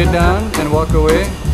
it down and walk away.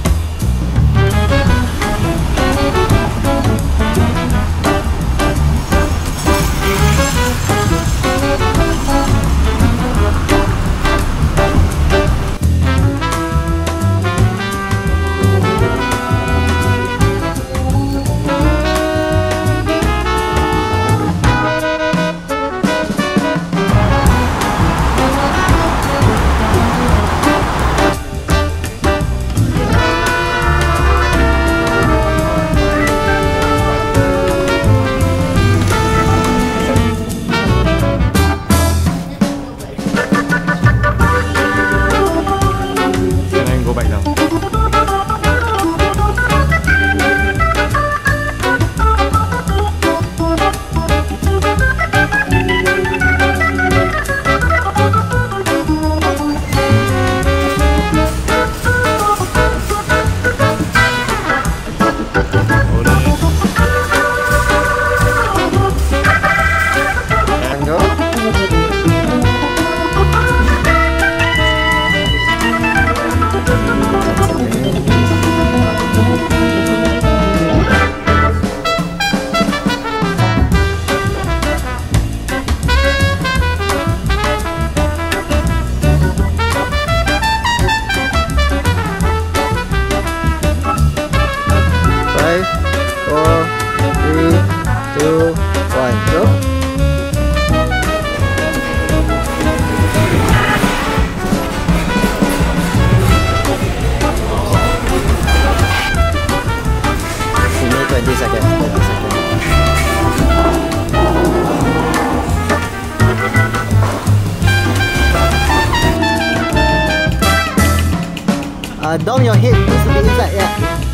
Bánh? Uh, Dom, your head needs to be inside, yeah.